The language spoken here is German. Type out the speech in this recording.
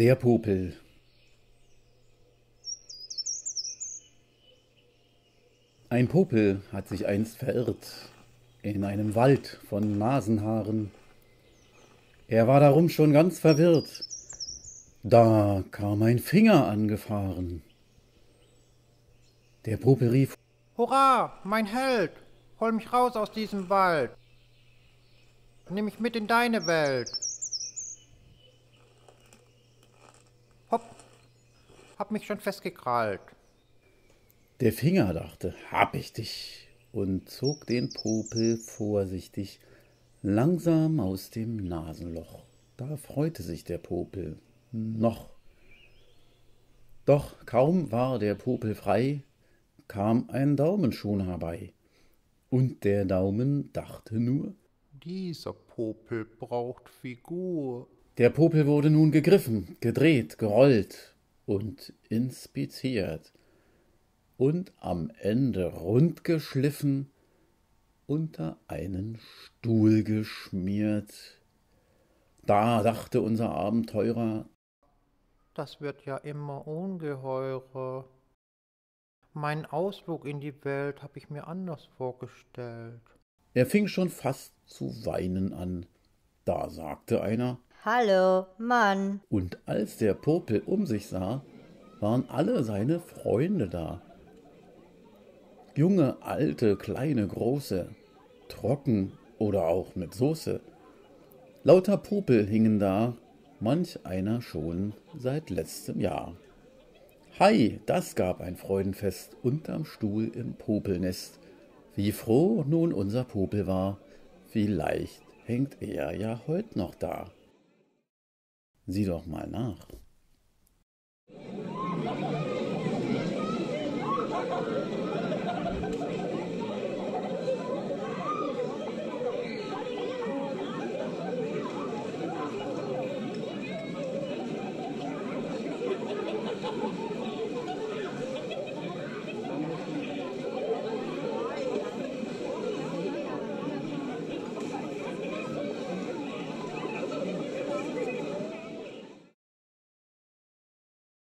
Der Popel Ein Popel hat sich einst verirrt in einem Wald von Nasenhaaren. Er war darum schon ganz verwirrt. Da kam ein Finger angefahren. Der Popel rief: Hurra, mein Held! Hol mich raus aus diesem Wald! Nimm mich mit in deine Welt! Hopp, hab mich schon festgekrallt. Der Finger dachte: Hab ich dich! und zog den Popel vorsichtig langsam aus dem Nasenloch. Da freute sich der Popel noch. Doch kaum war der Popel frei, kam ein Daumenschuh herbei. Und der Daumen dachte nur, dieser Popel braucht Figur. Der Popel wurde nun gegriffen, gedreht, gerollt und inspiziert und am Ende rundgeschliffen, unter einen Stuhl geschmiert. Da dachte unser Abenteurer, das wird ja immer ungeheurer. Mein Ausflug in die Welt habe ich mir anders vorgestellt. Er fing schon fast zu weinen an. Da sagte einer Hallo, Mann. Und als der Popel um sich sah, waren alle seine Freunde da. Junge, alte, kleine, große, trocken oder auch mit Soße. Lauter Popel hingen da, manch einer schon seit letztem Jahr. Hei, das gab ein Freudenfest unterm Stuhl im Popelnest. Wie froh nun unser Popel war, vielleicht hängt er ja heut noch da. Sieh doch mal nach.